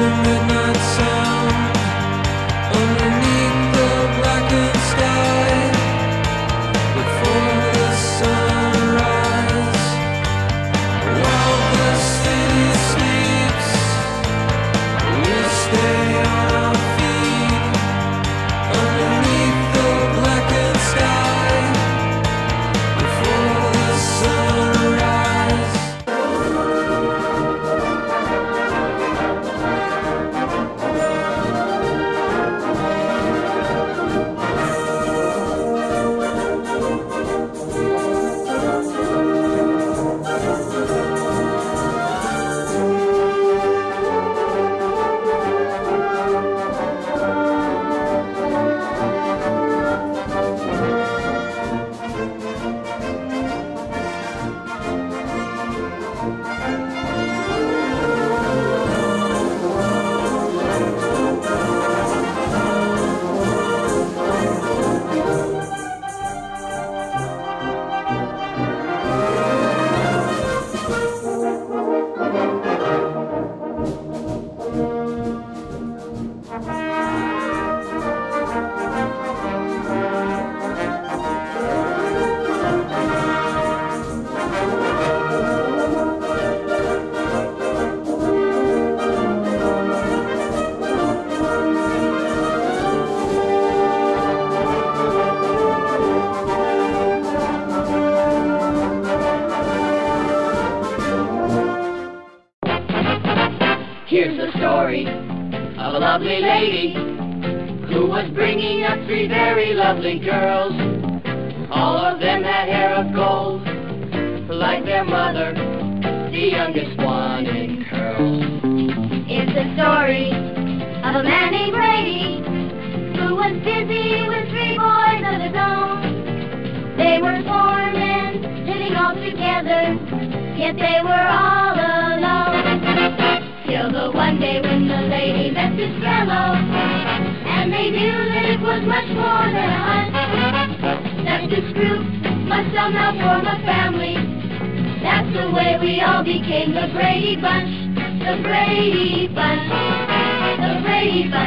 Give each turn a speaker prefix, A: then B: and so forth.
A: the midnight sound Here's the story of a lovely lady who was bringing up three very lovely girls. All of them had hair of gold, like their mother, the youngest one in curls.
B: It's the story of a man named Brady who was busy with three boys of his own. They were four men living all together, yet they were all this fellow, and they knew that it was much more than a hunch. That this group must somehow form a family. That's the way we all became the Brady Bunch. The Brady Bunch. The Brady Bunch.